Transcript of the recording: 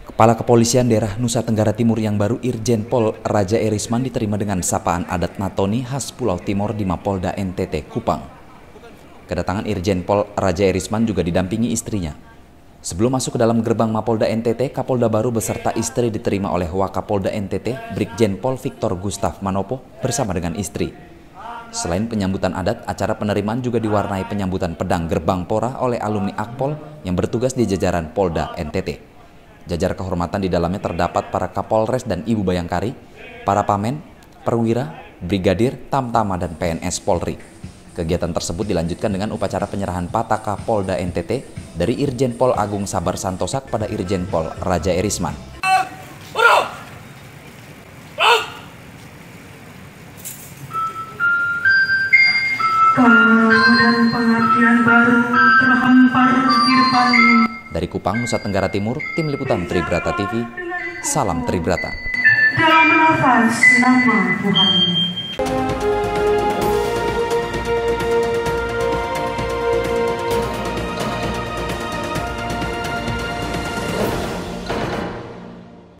Kepala Kepolisian Daerah Nusa Tenggara Timur yang baru Irjen Pol Raja Erisman diterima dengan sapaan adat Natoni khas Pulau Timor di Mapolda NTT Kupang. Kedatangan Irjen Pol Raja Erisman juga didampingi istrinya. Sebelum masuk ke dalam gerbang Mapolda NTT, Kapolda baru beserta istri diterima oleh Wakapolda NTT, Brigjen Pol Victor Gustaf Manopo bersama dengan istri. Selain penyambutan adat, acara penerimaan juga diwarnai penyambutan pedang gerbang pora oleh alumni Akpol yang bertugas di jajaran Polda NTT. Jajar kehormatan di dalamnya terdapat para Kapolres dan Ibu Bayangkari, para pamen, perwira, brigadir, tamtama, dan PNS Polri. Kegiatan tersebut dilanjutkan dengan upacara penyerahan Pataka Polda NTT dari Irjen Pol Agung Sabar Santosak pada Irjen Pol Raja Erisman. pengertian baru terhampar di. Dari Kupang, Nusa Tenggara Timur, Tim Liputan Tribrata TV, Salam Tribrata. Dalam nama Tuhan.